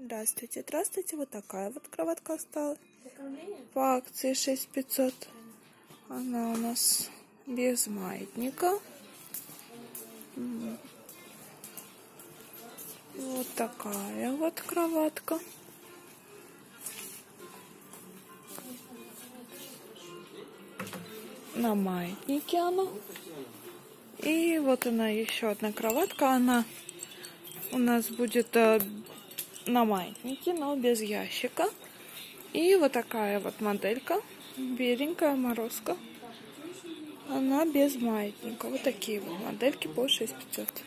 Здравствуйте, здравствуйте. Вот такая вот кроватка осталась. По акции 6500. Она у нас без маятника. Вот такая вот кроватка. На маятнике она. И вот она еще одна кроватка. Она у нас будет э, на маятнике, но без ящика. И вот такая вот моделька, беленькая морозка. Она без маятника. Вот такие вот модельки по 6500.